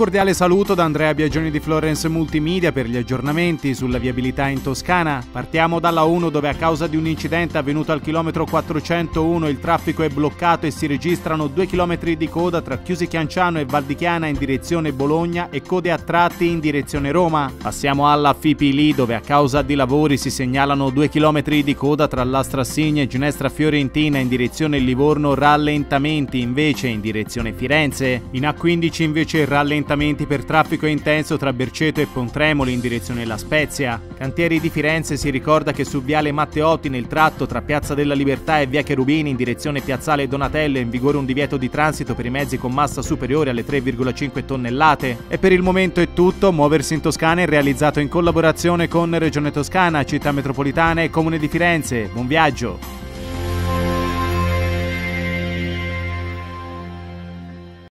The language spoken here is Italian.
Cordiale saluto da Andrea Biagioni di Florence Multimedia per gli aggiornamenti sulla viabilità in Toscana. Partiamo dalla 1 dove a causa di un incidente avvenuto al chilometro 401 il traffico è bloccato e si registrano due chilometri di coda tra Chiusi Chianciano e Valdichiana in direzione Bologna e code a tratti in direzione Roma. Passiamo alla Fipili dove a causa di lavori si segnalano due chilometri di coda tra la Strassigna e Ginestra Fiorentina in direzione Livorno rallentamenti invece in direzione Firenze. In A15 invece rallentamenti rallentamenti per traffico intenso tra Berceto e Pontremoli in direzione La Spezia. Cantieri di Firenze si ricorda che su Viale Matteotti nel tratto tra Piazza della Libertà e Via Cherubini in direzione Piazzale Donatello è in vigore un divieto di transito per i mezzi con massa superiore alle 3,5 tonnellate. E per il momento è tutto, Muoversi in Toscana è realizzato in collaborazione con Regione Toscana, Città Metropolitana e Comune di Firenze. Buon viaggio!